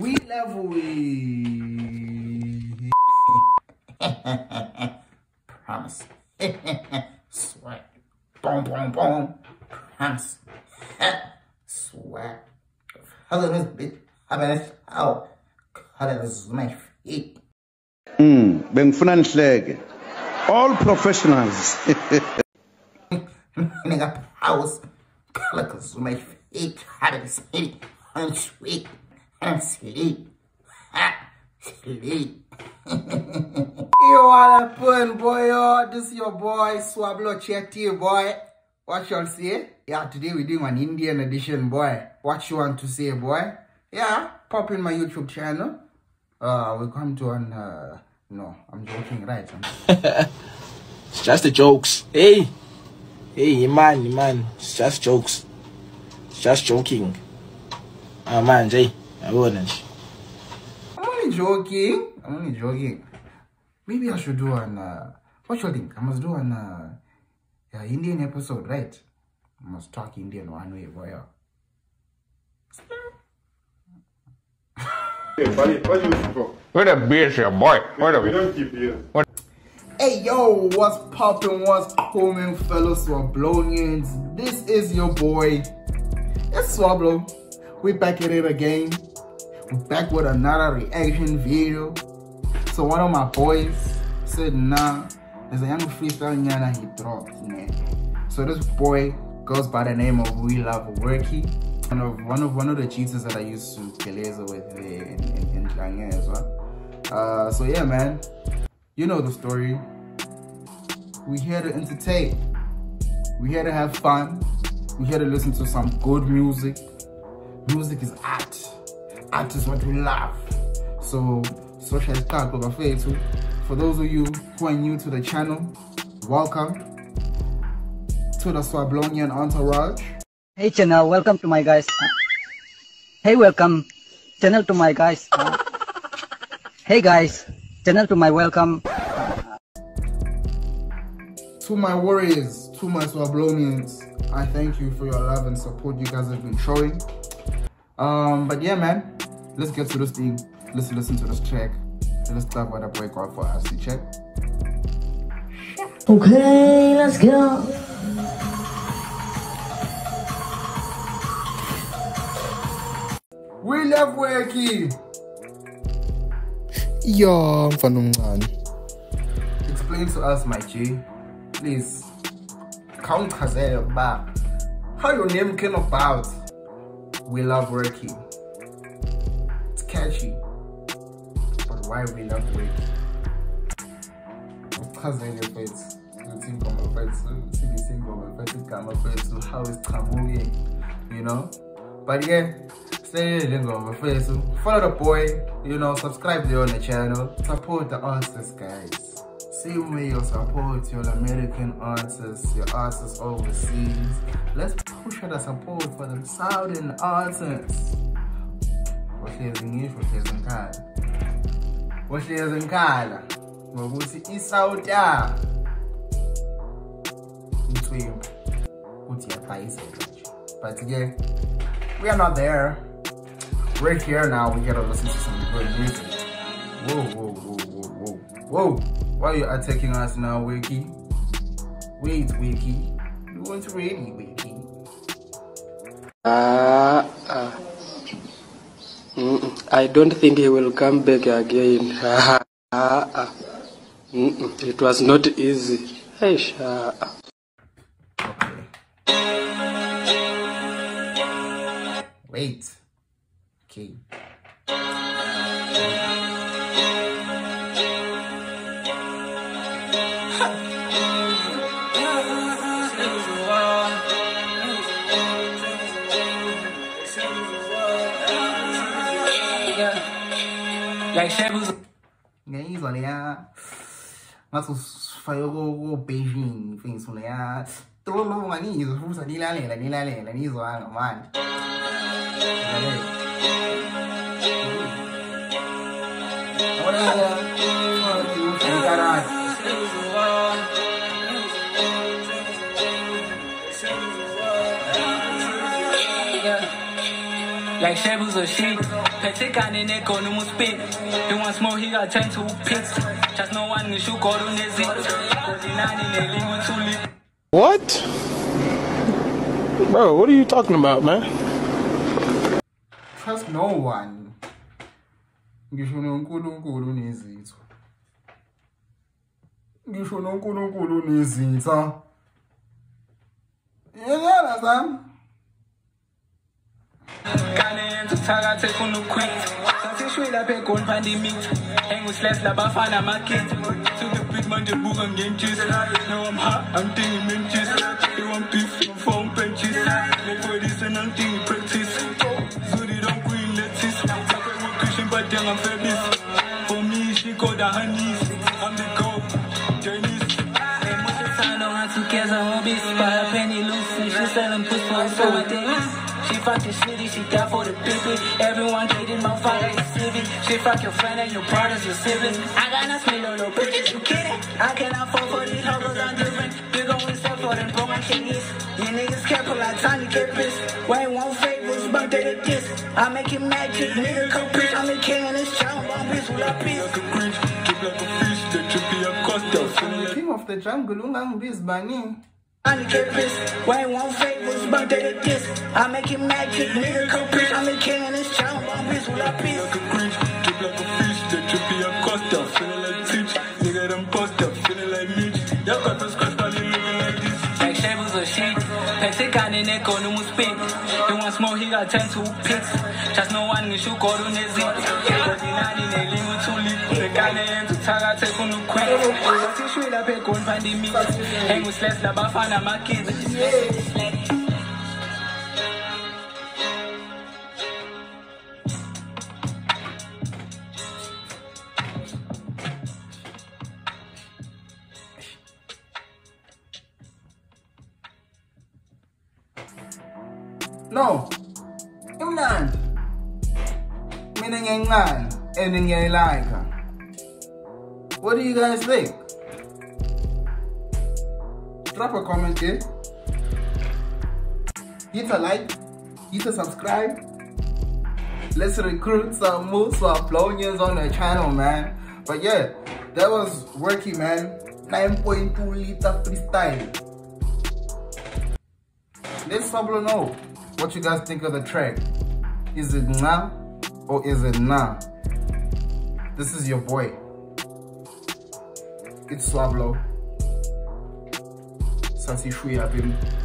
We love we. Promise. Sweat. Boom, boom, boom. Promise. Sweat. Hello, this bitch. This? Oh. Hello, this is my feet. Mm, bengifuna nihleke. All professionals. Nigga, house. This my feet. How about this? I'm I'm. Ha. Sleep. Yo, what happened, boy? Yo, this is your boy, Swablo Chetty, boy. What y'all say? Yeah, today we're doing an Indian edition, boy. What you want to say, boy? Yeah, pop in my YouTube channel. Uh, we come to an, uh, no, I'm joking, right? I'm It's just the jokes. Hey, hey, man, man, it's just jokes. It's just joking. Ah, man, Jay, I wouldn't. I'm only joking. I'm only joking. Maybe I should do an, uh, what you think? I must do an, uh, yeah, Indian episode, right? I must talk Indian one way, boy. yeah. Hey, buddy, what you looking for? What a bitch, your boy. What We a don't keep here. Hey yo, what's poppin', what's coming, fellow Swablonians? This is your boy, it's Swablo. We back at it again. Back with another reaction video. So one of my boys said, nah, there's a young freestyle nyana he dropped, man. So this boy goes by the name of We Love Workie. One of one of one of the cheaters that I used to keleza with there in, in, in as well. Uh, so yeah, man. You know the story. We here to entertain. We here to have fun. We here to listen to some good music. Music is art. Art is what we love. So, social start over Facebook. For those of you who are new to the channel, welcome to the Swablonian entourage. Hey channel, welcome to my guys. Hey, welcome channel to my guys. Hey guys, channel to my welcome. To my warriors, to my Swablonians, I thank you for your love and support you guys have been showing. Um, but yeah, man, let's get to this thing. Let's listen to this track. Let's talk what a boy got for us. You check. Okay, let's go. We love Workie. Ya mfana omncane. Explain to us, my G. Please. Khawungichazele ukuba how your name came about. We love working. It's catchy. But why we love Workie? Uchazele mfethu. Ukuthi ingoma mfethu, singisi ingoma mfethu igama mfethu, how isichamuke, you know? But yeah, stay in ngoma mfethu. Follow the boy, you know, subscribe there on the channel. Support the artists, guys. Same way you support your American artists, your artists overseas. Let's push out the support for the Southern artists. Wahlezi ngisho hlezi ngikhala. Wahlezi ngikhala ngokuthi iSouth Mthwimba uthi yabhayizela nje. But yeah, we are not there. We're here now. We gotta listen to some good music. Whoa, whoa, whoa, whoa, whoa, whoa! Why are you attacking us now, Wiki? Wait, Wiki. You weren't ready, Wiki. Ah, ah. Mm-mm. I don't think he will come back again. Ah. It was not easy. Eish, ah, ah. Wait. Okay. like shampoos 你说的呀我是说有我我北京分出来呀嘟噜噜嘛你一直哭说你俩来了你俩来了你说俺干嘛呀 Like Like Shables or sheep. Petika in echo no more spit. He wants more, he got ten to picks. Just no one shoot go to Nizzy. What? Bro, what are you talking about, man? Trust no one. Ngisho noNkulunkulu nezitho. Ngisho noNkulunkulu nezitha. Yena zami. Kane yenza uthakathe funa uquit Sathi shwi lapha egoli pandemic Enguslash labafana amakids To the beat manje buka ngentshisi No I'm hot, I'm thinking menches They want beef, no phone benches Before this and I'm thinking practice Zuri don't queen lettuce Sabe with Christian but then I'm fabulous For me she go the honeys she fuck your city, she got for the baby. Everyone hated my father, you civic. She fuck your friend and your brothers, your siblings. I got no smell no little bitches, you kidding? I cannot fall for these hoes, I'm different. You gon' step for them, bro, my kidneys. You niggas can't pull out time to get pissed. Wayne won't favors, but they the diss. I make him mad, kick nigga complete. I'm the king of this town, bomb bitch, with a piece. Like a grinch, keep like a fish, the trippy a costa. King of the jungle, ungangibizi bani. I get pissed. Wayne won't favors, but they the diss. I make him mad, kick nigga complete. I'm the king of this town, bomb bitch, with a piece. Like a grinch, keep like a fish, the trippy a costa. Feeling like teach, nigga them poster, feeling like Mitch. Y'all got those crust looking like this. Like Shables or sheep. Petika in echo, no more spit. He wants more, he got ten to picks. Just no one shoot go to Nizzy. But in nine in a limo to leap. The guy named to Taga take on the queen. Sathi shwi lapha egoli pandemic. Enguslash labafana amakids. No. Imnandi. Mina ngiyancane and ngiyayilike. What do you guys think? Drop a comment here. Hit a like. Hit a subscribe. Let's recruit some more Swablonians on the channel, man. But yeah, that was Workie, man. 9.2 liter freestyle. Let Swablo know what you guys think of the track. Is it nah or is it nah? This is your boy. It's Swablo. Sasi Shui Abim.